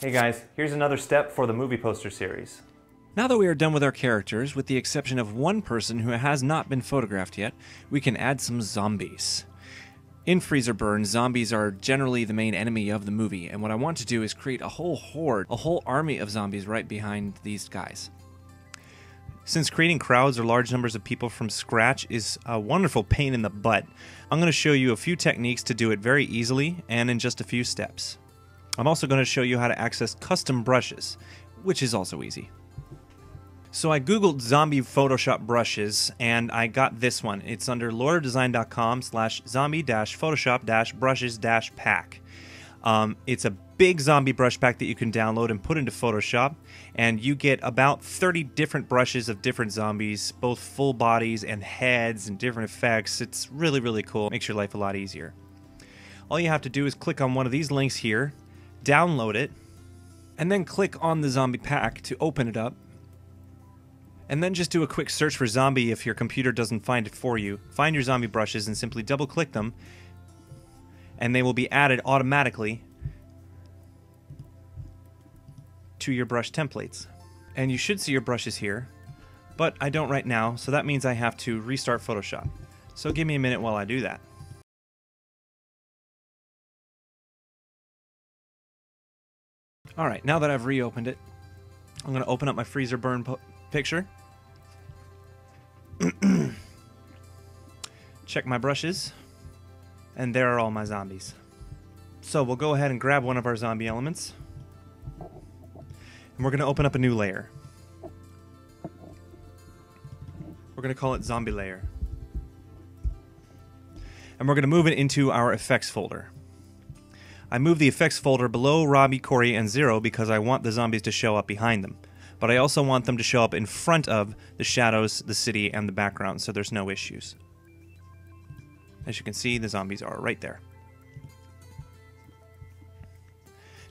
Hey guys, here's another step for the movie poster series. Now that we are done with our characters, with the exception of one person who has not been photographed yet, we can add some zombies. In Freezer Burn, zombies are generally the main enemy of the movie, and what I want to do is create a whole horde, a whole army of zombies right behind these guys. Since creating crowds or large numbers of people from scratch is a wonderful pain in the butt, I'm going to show you a few techniques to do it very easily and in just a few steps. I'm also going to show you how to access custom brushes, which is also easy. So I googled zombie Photoshop brushes and I got this one. It's under lordofdesign.com slash zombie dash Photoshop brushes dash pack. Um, it's a big zombie brush pack that you can download and put into Photoshop, and you get about 30 different brushes of different zombies, both full bodies and heads and different effects. It's really, really cool. It makes your life a lot easier. All you have to do is click on one of these links here, download it, and then click on the zombie pack to open it up. And then just do a quick search for zombie if your computer doesn't find it for you. Find your zombie brushes and simply double click them, and they will be added automatically to your brush templates. And you should see your brushes here, but I don't right now, so that means I have to restart Photoshop. So give me a minute while I do that. Alright, now that I've reopened it, I'm going to open up my freezer burn picture. Check my brushes, and there are all my zombies. So we'll go ahead and grab one of our zombie elements, and we're going to open up a new layer. We're going to call it zombie layer. And we're going to move it into our effects folder. I move the effects folder below Robbie, Corey, and Zero because I want the zombies to show up behind them. But I also want them to show up in front of the shadows, the city, and the background so there's no issues. As you can see, the zombies are right there.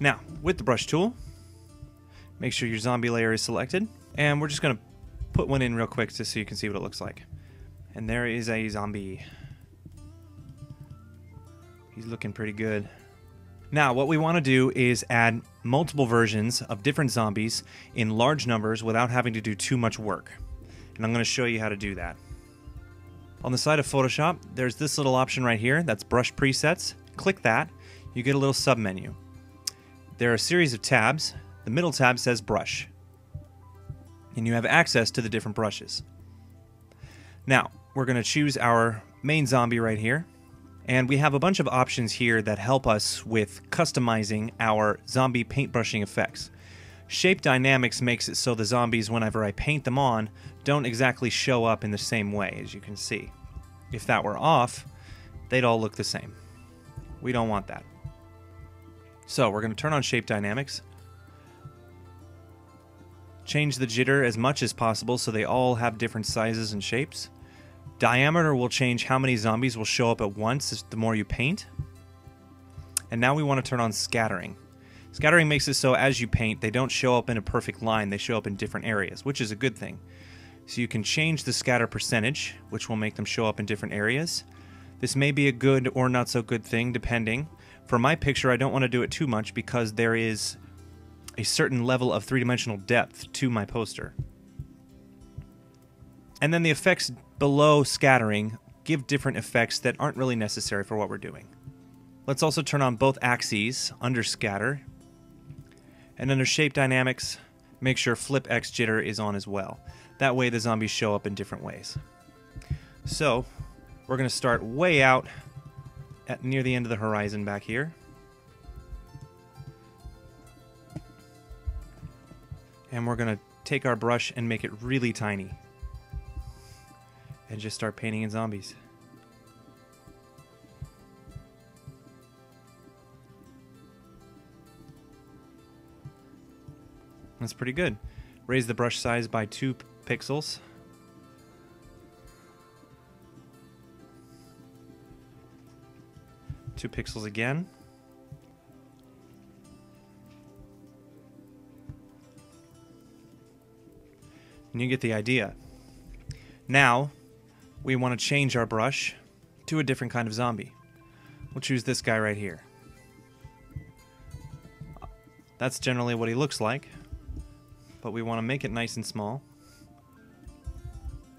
Now, with the brush tool, make sure your zombie layer is selected, and we're just going to put one in real quick just so you can see what it looks like. And there is a zombie. He's looking pretty good. Now, what we want to do is add multiple versions of different zombies in large numbers without having to do too much work. And I'm going to show you how to do that. On the side of Photoshop, there's this little option right here, that's Brush Presets. Click that, you get a little submenu. There are a series of tabs. The middle tab says Brush. And you have access to the different brushes. Now, we're going to choose our main zombie right here. And we have a bunch of options here that help us with customizing our zombie paintbrushing effects. Shape Dynamics makes it so the zombies, whenever I paint them on, don't exactly show up in the same way, as you can see. If that were off, they'd all look the same. We don't want that. So we're going to turn on Shape Dynamics. Change the jitter as much as possible so they all have different sizes and shapes. Diameter will change how many zombies will show up at once the more you paint. And now we want to turn on scattering. Scattering makes it so as you paint, they don't show up in a perfect line, they show up in different areas, which is a good thing. So you can change the scatter percentage, which will make them show up in different areas. This may be a good or not so good thing, depending. For my picture, I don't want to do it too much because there is a certain level of three-dimensional depth to my poster. And then the effects below scattering give different effects that aren't really necessary for what we're doing. Let's also turn on both axes under scatter. And under shape dynamics, make sure flip X jitter is on as well. That way the zombies show up in different ways. So, we're going to start way out at near the end of the horizon back here. And we're going to take our brush and make it really tiny and just start painting in zombies. That's pretty good. Raise the brush size by two pixels. Two pixels again. And you get the idea. Now, we want to change our brush to a different kind of zombie. We'll choose this guy right here. That's generally what he looks like. But we want to make it nice and small.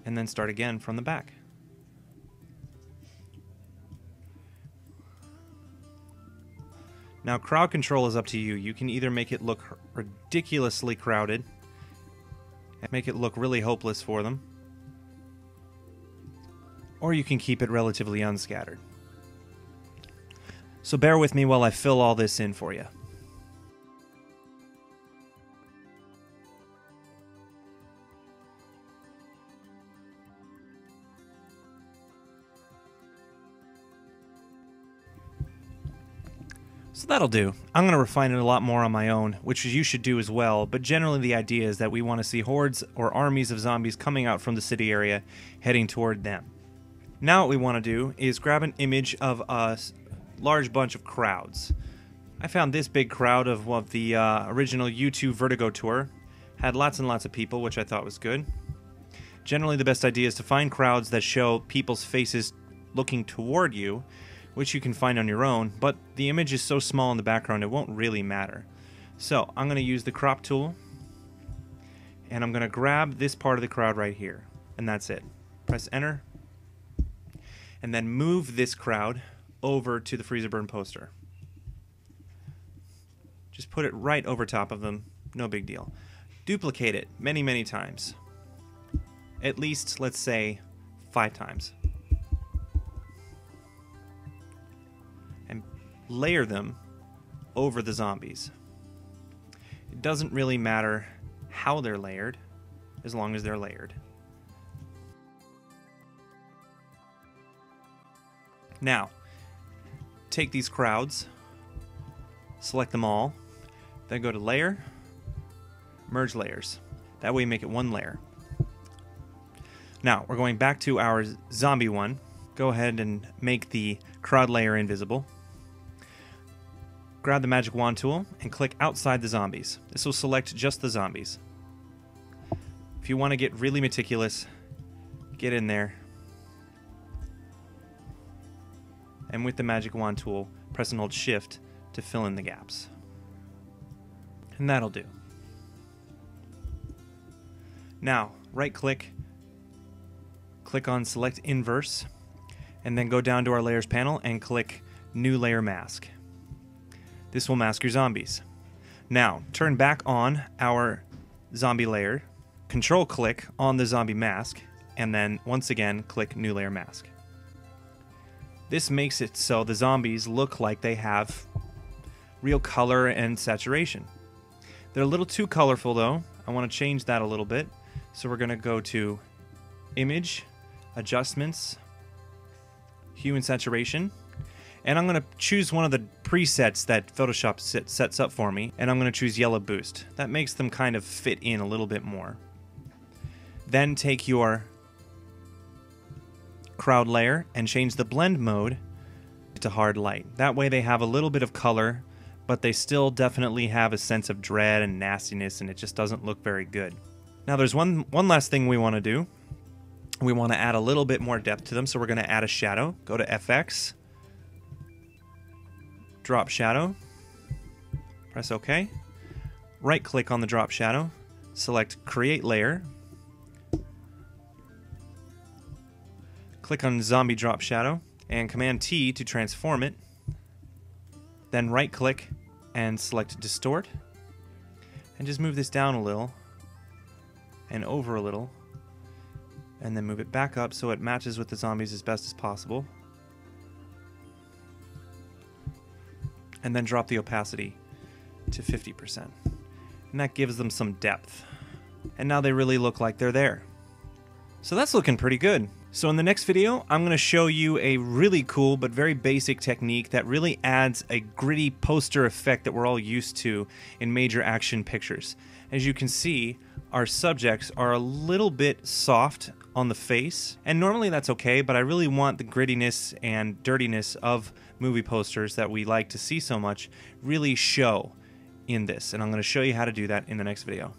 And then start again from the back. Now, crowd control is up to you. You can either make it look ridiculously crowded and make it look really hopeless for them, or you can keep it relatively unscattered. So bear with me while I fill all this in for you. So that'll do. I'm going to refine it a lot more on my own, which you should do as well, but generally the idea is that we want to see hordes or armies of zombies coming out from the city area heading toward them. Now what we want to do is grab an image of a large bunch of crowds. I found this big crowd of, of the uh, original U2 Vertigo tour. Had lots and lots of people, which I thought was good. Generally the best idea is to find crowds that show people's faces looking toward you which you can find on your own, but the image is so small in the background it won't really matter. So I'm going to use the crop tool, and I'm going to grab this part of the crowd right here, and that's it. Press enter, and then move this crowd over to the freezer burn poster. Just put it right over top of them, no big deal. Duplicate it many, many times. At least, let's say, five times. And layer them over the zombies. It doesn't really matter how they're layered, as long as they're layered. Now, take these crowds, select them all, then go to Layer, Merge Layers. That way you make it one layer. Now, we're going back to our zombie one. Go ahead and make the crowd layer invisible grab the magic wand tool and click outside the zombies. This will select just the zombies. If you want to get really meticulous, get in there. And with the magic wand tool, press and hold shift to fill in the gaps. And that'll do. Now, right click, click on select inverse, and then go down to our layers panel and click new layer mask. This will mask your zombies. Now, turn back on our zombie layer, control click on the zombie mask, and then once again click new layer mask. This makes it so the zombies look like they have real color and saturation. They're a little too colorful though. I want to change that a little bit. So we're going to go to Image, Adjustments, Hue and Saturation, and I'm going to choose one of the presets that Photoshop sets up for me, and I'm going to choose Yellow Boost. That makes them kind of fit in a little bit more. Then take your crowd layer and change the blend mode to hard light. That way they have a little bit of color, but they still definitely have a sense of dread and nastiness, and it just doesn't look very good. Now there's one, one last thing we want to do. We want to add a little bit more depth to them, so we're going to add a shadow. Go to FX, drop shadow, press OK. Right click on the drop shadow, select create layer, click on zombie drop shadow, and command T to transform it. Then right click and select distort, and just move this down a little and over a little, and then move it back up so it matches with the zombies as best as possible. and then drop the opacity to 50%. And that gives them some depth. And now they really look like they're there. So that's looking pretty good. So in the next video, I'm going to show you a really cool but very basic technique that really adds a gritty poster effect that we're all used to in major action pictures. As you can see, our subjects are a little bit soft on the face, and normally that's okay, but I really want the grittiness and dirtiness of movie posters that we like to see so much really show in this, and I'm going to show you how to do that in the next video.